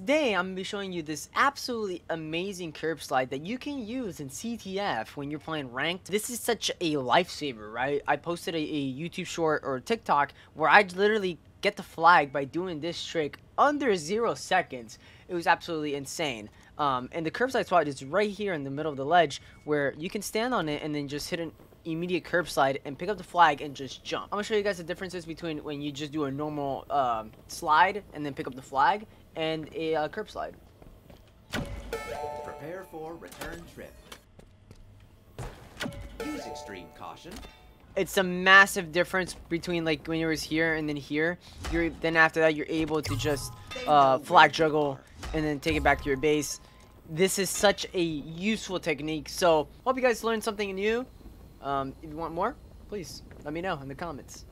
Today, I'm going to be showing you this absolutely amazing curb slide that you can use in CTF when you're playing ranked. This is such a lifesaver, right? I posted a, a YouTube short or TikTok where I literally get the flag by doing this trick under zero seconds. It was absolutely insane. Um, and the curb slide spot is right here in the middle of the ledge where you can stand on it and then just hit an immediate curb slide and pick up the flag and just jump. I'm gonna show you guys the differences between when you just do a normal um, slide and then pick up the flag and a uh, curb slide. Prepare for return trip. Use extreme caution. It's a massive difference between like when you was here and then here. You're then after that you're able to just uh, flag juggle and then take it back to your base. This is such a useful technique. So hope you guys learned something new. Um, if you want more, please let me know in the comments.